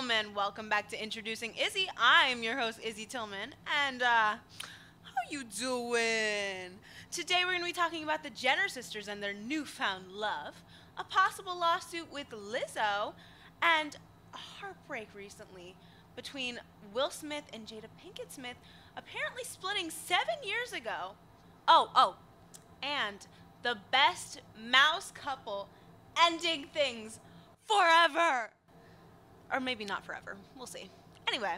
gentlemen, welcome back to Introducing Izzie. I'm your host, Izzie Tillman, and uh, how you doing? Today we're going to be talking about the Jenner sisters and their newfound love, a possible lawsuit with Lizzo, and a heartbreak recently between Will Smith and Jada Pinkett Smith, apparently splitting seven years ago. Oh, oh, and the best mouse couple ending things forever. Or maybe not forever. We'll see. Anyway,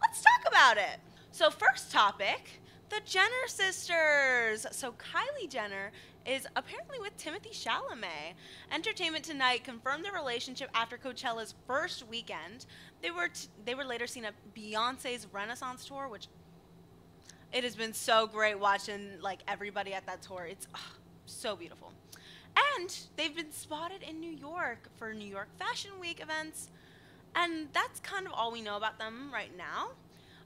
let's talk about it. So, first topic the Jenner sisters. So, Kylie Jenner is apparently with Timothée Chalamet. Entertainment Tonight confirmed their relationship after Coachella's first weekend. They were they were later seen at Beyonce's Renaissance tour, which it has been so great watching like everybody at that tour. It's so beautiful. And they've been spotted in New York for New York Fashion Week events. And that's kind of all we know about them right now.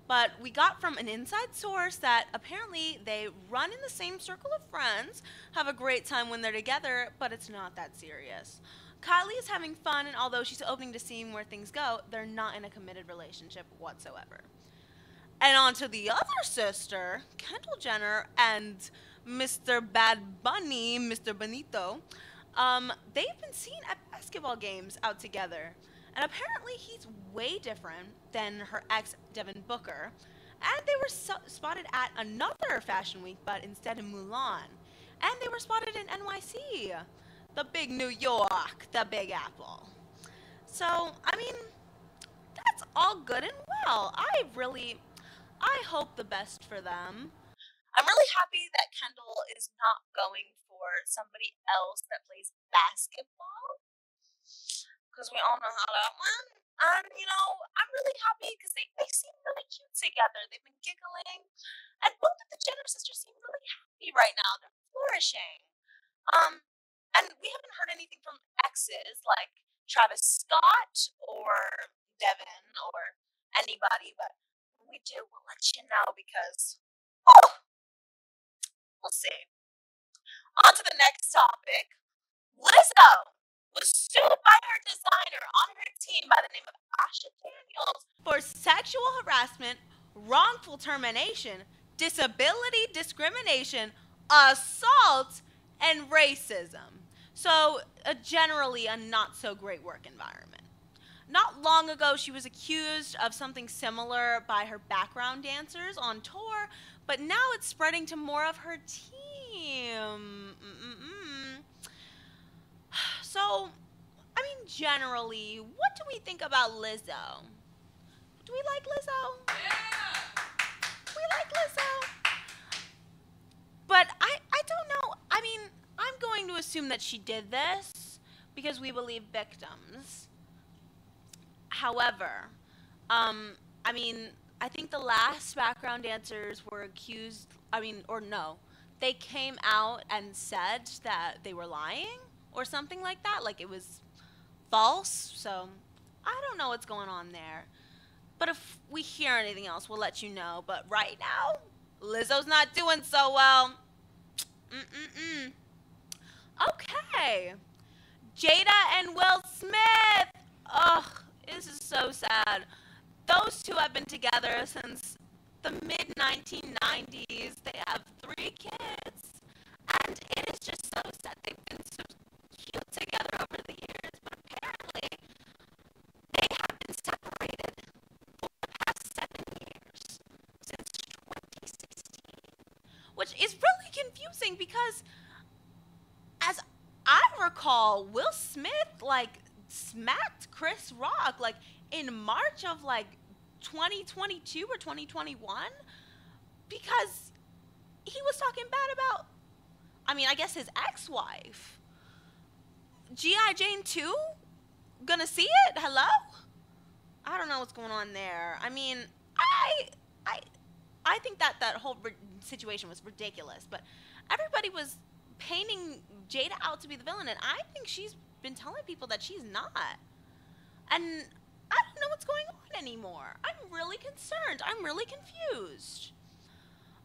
But we got from an inside source that apparently they run in the same circle of friends, have a great time when they're together, but it's not that serious. Kylie is having fun, and although she's opening to seeing where things go, they're not in a committed relationship whatsoever. And on to the other sister, Kendall Jenner and Mr. Bad Bunny, Mr. Benito. Um, they've been seen at basketball games out together. And apparently, he's way different than her ex, Devin Booker. And they were so- spotted at another fashion week, but instead in Milan. And they were spotted in NYC, the big New York, the Big Apple. So, I mean, that's all good and well. I really, I hope the best for them. I'm really happy that Kendall is not going for somebody else that plays basketball because we all know how that went. And, you know, I'm really happy because they, they seem really cute together. They've been giggling. And both of the Jenner sisters seem really happy right now. They're flourishing. Um, and we haven't heard anything from exes like Travis Scott or Devin or anybody, but we do, we'll let you know because, oh, we'll see. On to the next topic. Lizzo was sued by her designer on her team by the name of Asha Daniels for sexual harassment, wrongful termination, disability discrimination, assault, and racism. So, uh, generally, a not so great work environment. Not long ago, she was accused of something similar by her background dancers on tour, but now it's spreading to more of her team. Mm-mm-mm. So, I mean, generally, what do we think about Lizzo? Do we like Lizzo? Yeah. We like Lizzo. But I, I don't know. I mean, I'm going to assume that she did this because we believe victims. However, um, I mean, I think the last background dancers were accused, I mean, or no, they came out and said that they were lying or something like that. Like it was false. So I don't know what's going on there. But if we hear anything else, we'll let you know. But right now, Lizzo's not doing so well. Mm-mm-mm. Okay. Jada and Will Smith. Ugh, this is so sad. Those two have been together since the mid 1990s. They have three kids. And it is just so sad. They've been so cute together over the years, but apparently they have been separated for the past seven years since 2016. Which is really confusing because, as I recall, Will Smith like smacked Chris Rock like in March of like 2022 or 2021 because he was talking bad about I mean, I guess his ex-wife. G.I. Jane 2? Gonna see it? Hello? I don't know what's going on there. I mean, I I I think that that whole situation was ridiculous, but everybody was painting Jada out to be the villain and I think she's been telling people that she's not. And I don't know what's going on anymore. I'm really concerned. I'm really confused.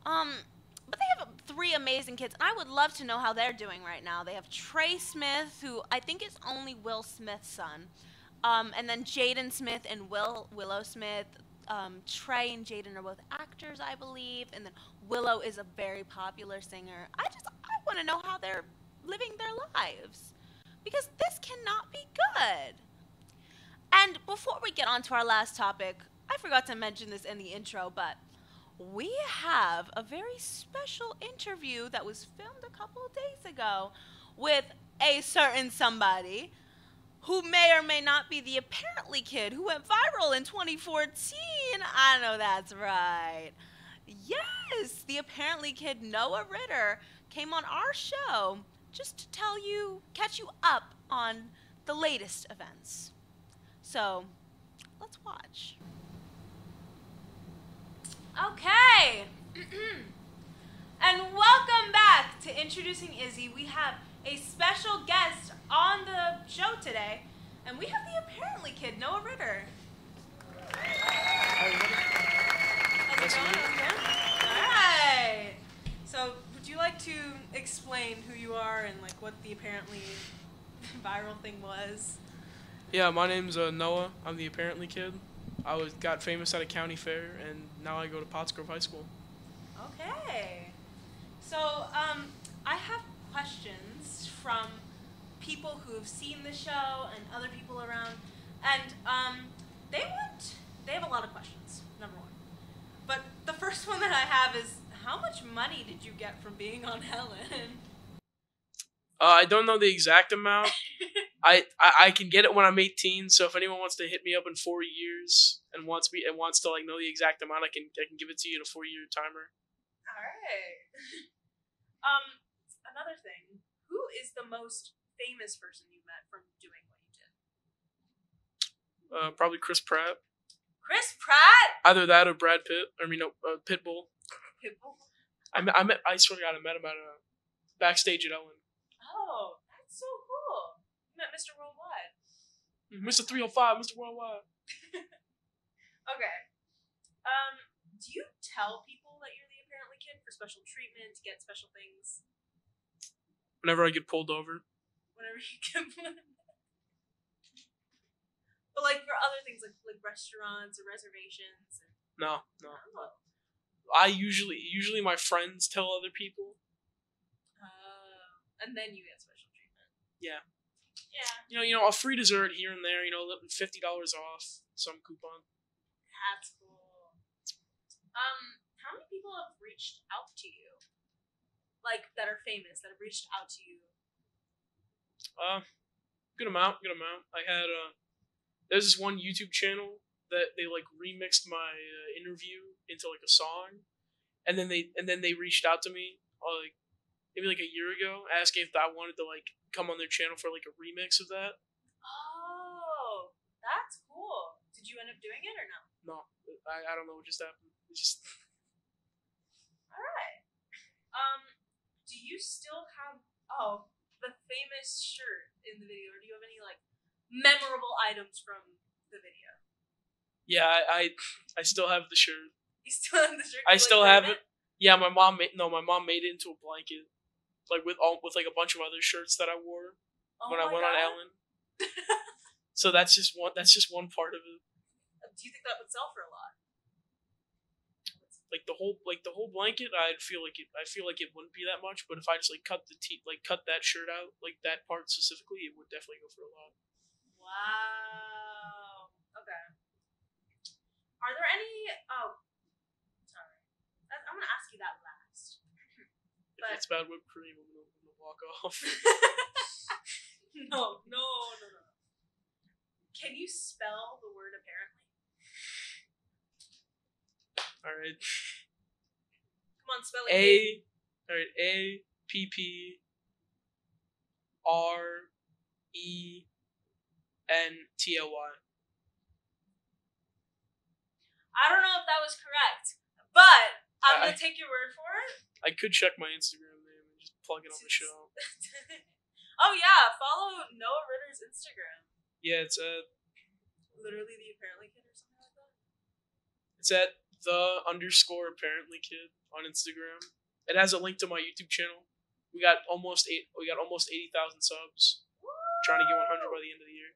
Um, but they have three amazing kids, and I would love to know how they're doing right now. They have Trey Smith, who I think is only Will Smith's son. Um, and then Jaden Smith and Will Willow Smith. Um, Trey and Jaden are both actors, I believe, and then Willow is a very popular singer. I just I want to know how they're living their lives because this cannot be good. And before we get on to our last topic, I forgot to mention this in the intro, but we have a very special interview that was filmed a couple of days ago with a certain somebody who may or may not be the apparently kid who went viral in 2014. I know that's right. Yes, the apparently kid Noah Ritter came on our show just to tell you, catch you up on the latest events. So, let's watch. Okay. and welcome back to Introducing Izzie. We have a special guest on the show today, and we have the apparently kid, Noah Ritter. How's it going? Okay. All right. So, would you like to explain who you are and like what the apparently viral thing was? Yeah, my name's uh, Noah. I'm the apparently kid. I was got famous at a county fair, and now I go to Pottsgrove High School. Okay. So, um, I have questions from people who have seen the show and other people around, and um, they want they have a lot of questions. Number one, but the first one that I have is how much money did you get from being on Ellen? Uh, I don't know the exact amount. I, I I can get it when I'm 18. So if anyone wants to hit me up in four years and wants me and wants to like know the exact amount, I can I can give it to you in a four year timer. All right. um, another thing. Who is the most famous person you met from doing what you did? Uh, probably Chris Pratt. Chris Pratt. Either that or Brad Pitt. I mean, no, uh, Pitbull. Pitbull. I met, I met. I swear to God, I met him at a backstage at Ellen. Oh, that's so cool. You met Mr. Worldwide. Mr. 305, Mr. Worldwide. Okay. Um, do you tell people that you're the apparently kid for special treatment, to get special things, Whenever I get pulled over. whenever you get But like for other things like like restaurants or reservations and No, no. oh, I usually usually my friends tell other people. And then you get special treatment. Yeah. Yeah, You know, you know, a free dessert here and there. You know, fifty dollars off some coupon. that's cool. Um, how many people have reached out to you? Like that are famous that have reached out to you. Uh, good amount, good amount. I had uh, there's this one YouTube channel that they like remixed my uh, interview into like a song, and then they and then they reached out to me uh, like maybe like a year ago, asking if I wanted to like come on their channel for like a remix of that. Oh, that's cool. Did you end up doing it or no? No, I, I don't know what just happened. It just All right. Um, do you still have oh the famous shirt in the video, or do you have any like memorable items from the video? yeah, I I, I still have the shirt. You still have the shirt? I like, still have it. Yeah, my mom made no, my mom made it into a blanket, like with all with like a bunch of other shirts that I wore Oh when I went on Ellen. So that's just one. That's just one part of it. Uh, do you think that would sell for a lot? Like the whole, like the whole blanket, I'd feel like it. I feel like it wouldn't be that much. But if I just like cut the te- like cut that shirt out, like that part specifically, it would definitely go for a lot. Wow. Okay. Are there any? Oh, sorry. I'm gonna ask you that last. If But- it's bad whipped cream, I'm gonna, I'm gonna walk off. no, no, no, no. Can you spell the word apparently? All right. Come on, spell it. A. All right. A P P R E N T O Y. I don't know if that was correct, but I'm gonna take your word for it. I could check my Instagram name and just plug it on the show. oh yeah, follow Noah Ritter's Instagram. Yeah, it's at Literally the apparently kid or something like that. it's at the underscore apparently kid on Instagram. It has a link to my YouTube channel. We got almost eight. We got almost eighty thousand subs. Trying to get one hundred by the end of the year.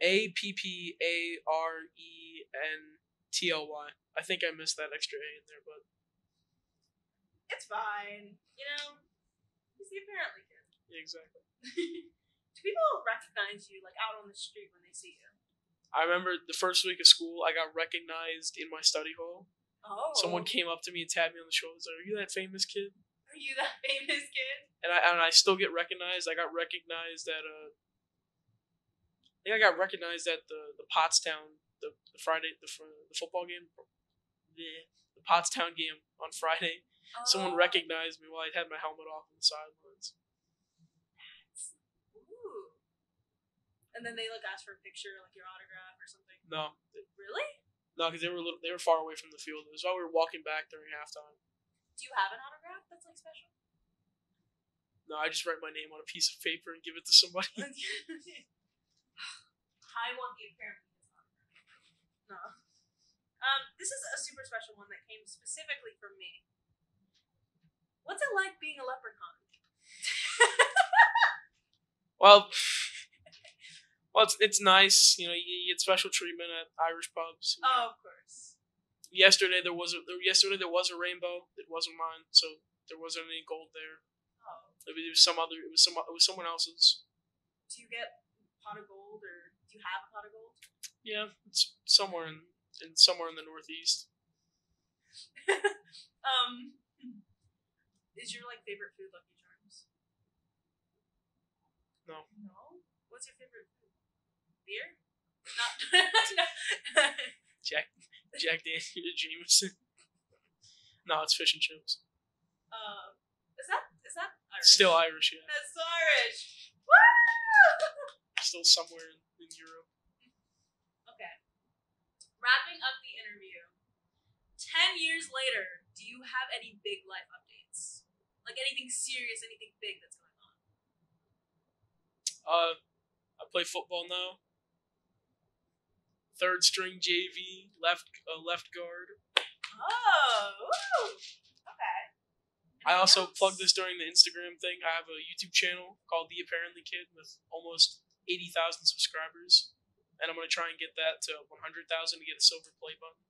A P P A R E N T L Y. I think I missed that extra A in there, but It's fine. You know, he's the apparently kid. yeah, exactly. Do people recognize you like out on the street when they see you? I remember the first week of school, I got recognized in my study hall. Oh. Someone came up to me and tapped me on the shoulder. Like, Are you that famous kid? Are you that famous kid? And I and I still get recognized. I got recognized at uh, I think I got recognized at the the Pottstown the, the Friday the the football game, the the Pottstown game on Friday. Someone Oh. recognized me while I had my helmet off on the sidelines. Ooh. And then they like ask for a picture, like your autograph or something. No, Really? no, because they were a little, they were far away from the field. It was while we were walking back during halftime. Do you have an autograph that's like special? No, I just write my name on a piece of paper and give it to somebody. I want the apparent No. Um, this is a super special one that came specifically from me. What's it like being a leprechaun? Well, well, it's, it's nice. You know, you get special treatment at Irish pubs. you know. Oh, of course. Yesterday there was a there, yesterday there was a rainbow. It wasn't mine, so there wasn't any gold there. Oh. It was, it was some other. It was some. It was someone else's. Do you get a pot of gold or do you have a pot of gold? Yeah, it's somewhere in, in somewhere in the northeast. um, is your like favorite food Lucky Charms? No. No. What's your favorite food? Beer? Not. no. Jack Jack Daniel Jameson. no, it's fish and chips. uh, is that is that Irish? Still Irish, yeah. That's Irish. Woo! Still somewhere in, in Europe. 10 years later, do you have any big life updates? Like anything serious, anything big that's going on? Uh, I play football now. Third string JV, left uh, left guard. Oh, woo. okay. Anything I also else? plugged this during the Instagram thing. I have a YouTube channel called The Apparently Kid with almost 80,000 subscribers. And I'm going to try and get that to 100,000 to get a silver play button.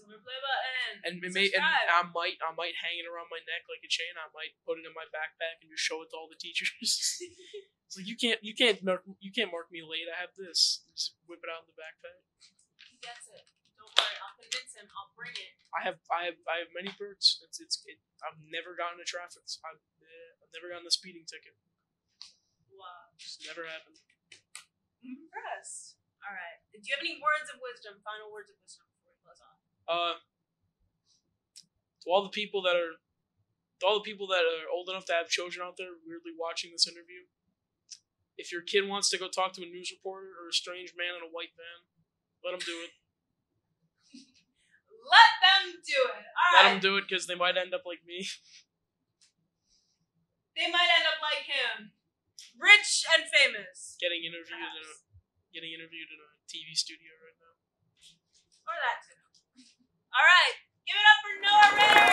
Silver play button. And may, and I might I might hang it around my neck like a chain. I might put it in my backpack and just show it to all the teachers. it's like you can't you can't mark you can't mark me late. I have this. Just whip it out in the backpack. he gets it. Don't worry, I'll convince him. I'll bring it. I have I have I have many perks. It's it's it, I've never gotten a traffic. I've, uh, I've never gotten a speeding ticket. Wow. It's never happened. I'm impressed. All right. Do you have any words of wisdom? Final words of wisdom before we close off. Uh, to all the people that are, to all the people that are old enough to have children out there weirdly watching this interview, if your kid wants to go talk to a news reporter or a strange man in a white van, let him do it. Let them do it. All Let right. them do it because they might end up like me. They might end up like him, rich and famous, getting interviewed in a getting interviewed in a TV studio right now. or that too. All right. Give it up for Noah Ritter.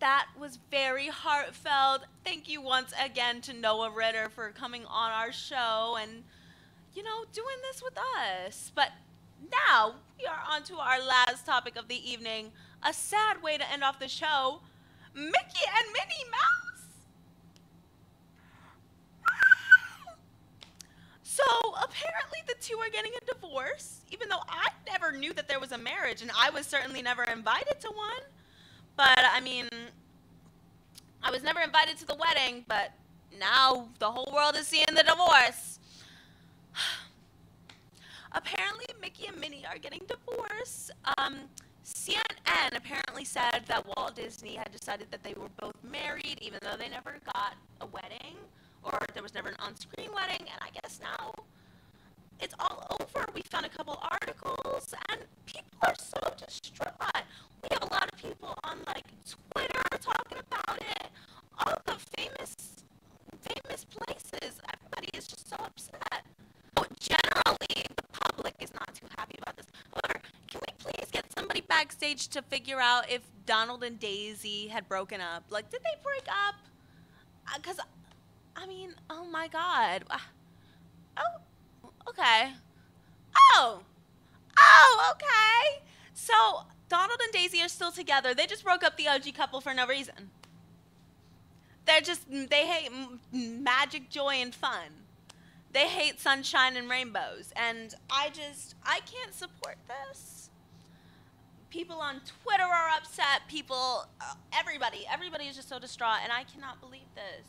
That was very heartfelt. Thank you once again to Noah Ritter for coming on our show and, you know, doing this with us. But now we are on to our last topic of the evening. A sad way to end off the show Mickey and Minnie Mouse. So apparently the two are getting a divorce, even though I never knew that there was a marriage, and I was certainly never invited to one. But I mean, I was never invited to the wedding, but now the whole world is seeing the divorce. apparently, Mickey and Minnie are getting divorced. Um, CNN apparently said that Walt Disney had decided that they were both married, even though they never got a wedding, or there was never an on-screen wedding. And I guess now it's all over. We found a couple articles, and people are so distraught. We have a lot of people on like Twitter talking about it. All the famous, famous places. Everybody is just so upset. But generally, the public is not too happy about this. However, can we please get somebody backstage to figure out if Donald and Daisy had broken up? Like, did they break up? Uh, because I mean, oh my God. Ah, Oh, okay. Oh, oh, okay. So Donald and Daisy are still together. They just broke up the OG couple for no reason. They're just, they hate magic, joy, and fun. They hate sunshine and rainbows. And I just, I can't support this. People on Twitter are upset. People, uh, everybody, everybody is just so distraught. And I cannot believe this.